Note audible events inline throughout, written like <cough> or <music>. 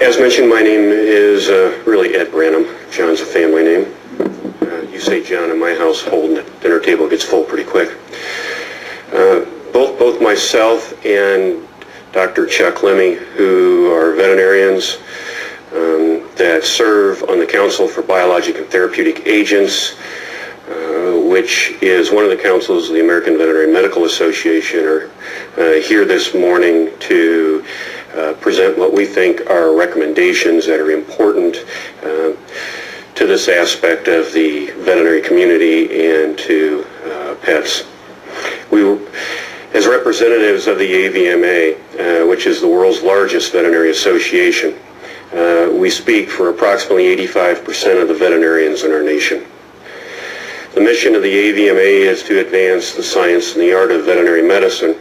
As mentioned, my name is uh, really Ed Branham. John's a family name. Uh, you say John in my household, and the dinner table gets full pretty quick. Uh, both both myself and Dr. Chuck Lemmy, who are veterinarians um, that serve on the Council for Biologic and Therapeutic Agents, uh, which is one of the councils of the American Veterinary Medical Association, are uh, here this morning to uh, present what we think are recommendations that are important uh, to this aspect of the veterinary community and to uh, pets. We, as representatives of the AVMA, uh, which is the world's largest veterinary association, uh, we speak for approximately 85% of the veterinarians in our nation. The mission of the AVMA is to advance the science and the art of veterinary medicine.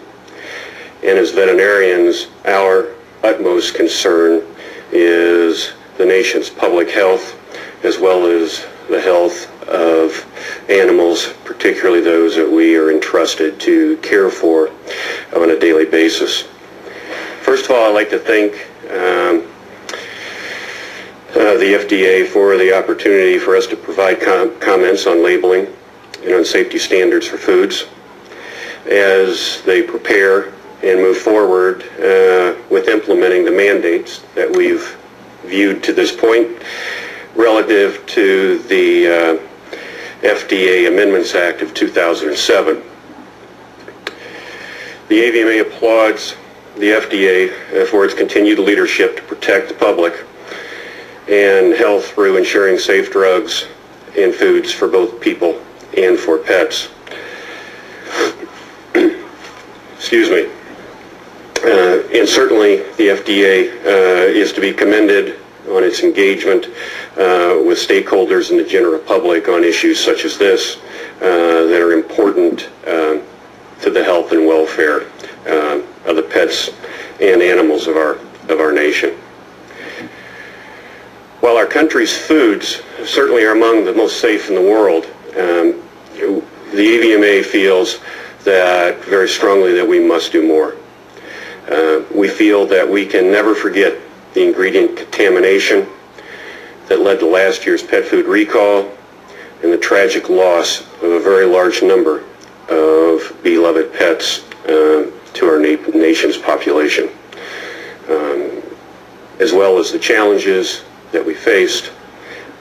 And as veterinarians, our utmost concern is the nation's public health as well as the health of animals, particularly those that we are entrusted to care for on a daily basis. First of all, I'd like to thank um, uh, the FDA for the opportunity for us to provide com- comments on labeling and on safety standards for foods as they prepare and move forward uh, with implementing the mandates that we've viewed to this point relative to the uh, FDA Amendments Act of 2007. The AVMA applauds the FDA for its continued leadership to protect the public and health through ensuring safe drugs and foods for both people and for pets. <clears throat> Excuse me. And certainly the FDA uh, is to be commended on its engagement uh, with stakeholders and the general public on issues such as this uh, that are important uh, to the health and welfare uh, of the pets and animals of our of our nation. While our country's foods certainly are among the most safe in the world, um, the AVMA feels that very strongly that we must do more. Uh, we feel that we can never forget the ingredient contamination that led to last year's pet food recall and the tragic loss of a very large number of beloved pets uh, to our na- nation's population, um, as well as the challenges that we faced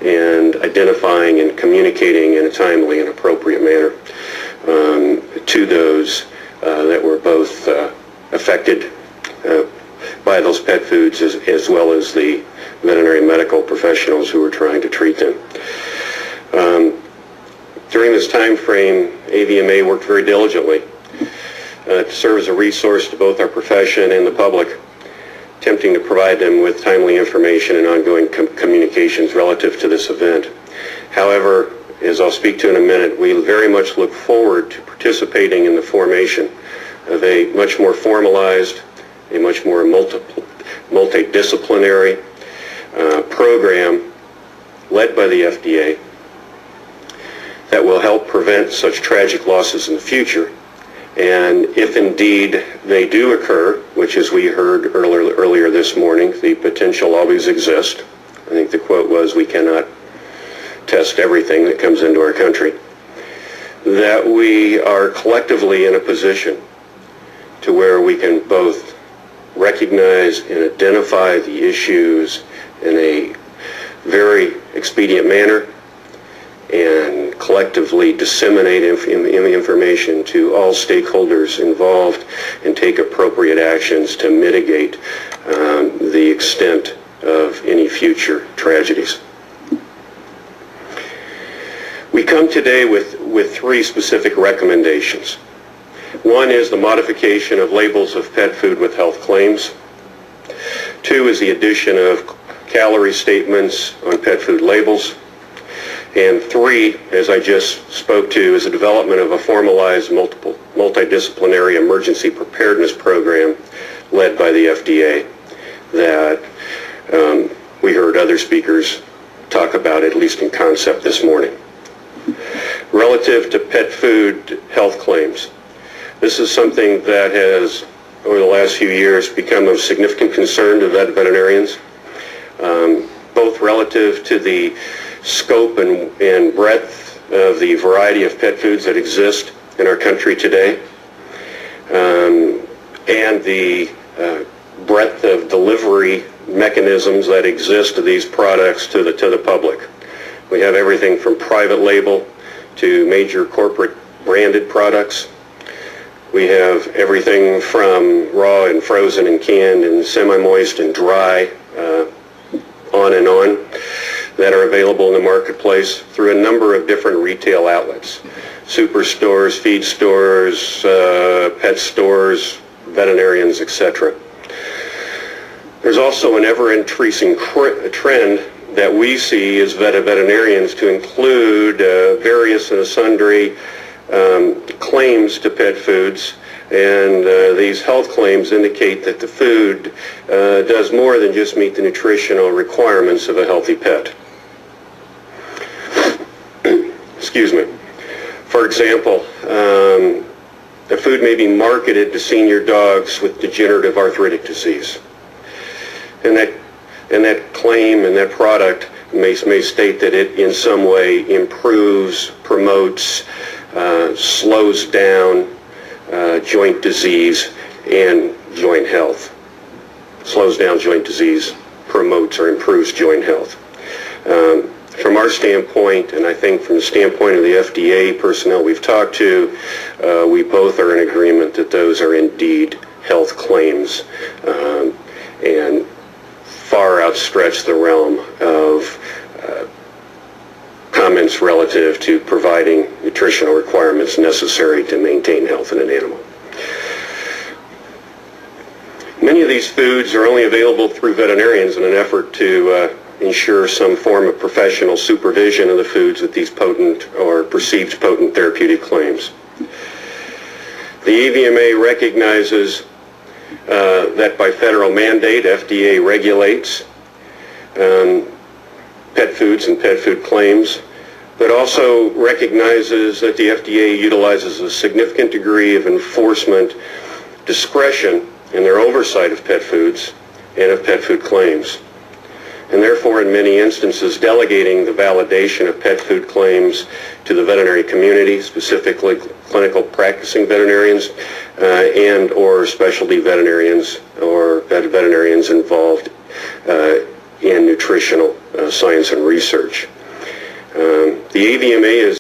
and identifying and communicating in a timely and appropriate manner um, to those uh, that were both uh, affected uh, by those pet foods as, as, well as the veterinary medical professionals who were trying to treat them. Um, during this time frame, AVMA worked very diligently uh, to serve as a resource to both our profession and the public, attempting to provide them with timely information and ongoing com- communications relative to this event. However, as I'll speak to in a minute, we very much look forward to participating in the formation of a much more formalized, a much more multi- multidisciplinary uh, program led by the FDA that will help prevent such tragic losses in the future. And if indeed they do occur, which as we heard earlier, earlier this morning, the potential always exists. I think the quote was, we cannot test everything that comes into our country, that we are collectively in a position to where we can both recognize and identify the issues in a very expedient manner and collectively disseminate inf- information to all stakeholders involved and take appropriate actions to mitigate um, the extent of any future tragedies. We come today with, with three specific recommendations. One is the modification of labels of pet food with health claims. Two is the addition of calorie statements on pet food labels. And three, as I just spoke to, is the development of a formalized multiple, multidisciplinary emergency preparedness program led by the FDA that um, we heard other speakers talk about, at least in concept this morning. Relative to pet food health claims, this is something that has, over the last few years, become of significant concern to vet veterinarians um, both relative to the scope and, and breadth of the variety of pet foods that exist in our country today, um, and the uh, breadth of delivery mechanisms that exist of these products to the, to the public. We have everything from private label to major corporate branded products. We have everything from raw and frozen and canned and semi-moist and dry, uh, on and on, that are available in the marketplace through a number of different retail outlets. Superstores, feed stores, uh, pet stores, veterinarians, etc. There's also an ever-increasing trend that we see as vet- veterinarians to include uh, various and sundry um, claims to pet foods, and uh, these health claims indicate that the food uh, does more than just meet the nutritional requirements of a healthy pet. <coughs> Excuse me. For example, um, the food may be marketed to senior dogs with degenerative arthritic disease. And that, and that claim and that product may, may state that it in some way improves, promotes, slows down uh, joint disease and joint health. Slows down joint disease, promotes or improves joint health. Um, from our standpoint, and I think from the standpoint of the FDA personnel we've talked to, uh, we both are in agreement that those are indeed health claims um, and far outstretch the realm of uh, comments relative to providing nutritional requirements necessary to maintain health in an animal. Many of these foods are only available through veterinarians in an effort to uh, ensure some form of professional supervision of the foods with these potent or perceived potent therapeutic claims. The AVMA recognizes uh, that by federal mandate, FDA regulates um, pet foods and pet food claims, but also recognizes that the FDA utilizes a significant degree of enforcement discretion in their oversight of pet foods and of pet food claims and therefore in many instances delegating the validation of pet food claims to the veterinary community, specifically clinical practicing veterinarians uh, and or specialty veterinarians or vet veterinarians involved uh, in nutritional uh, science and research. Um, the AVMA is